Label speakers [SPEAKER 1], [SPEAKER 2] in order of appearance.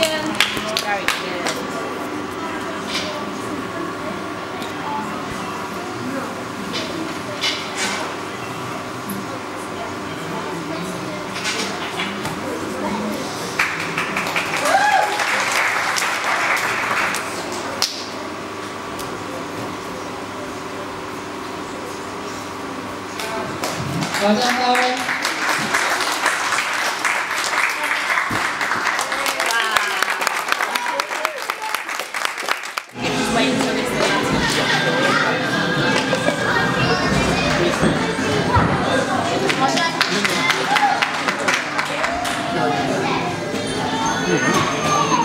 [SPEAKER 1] 间。下雨天。好的，好。うん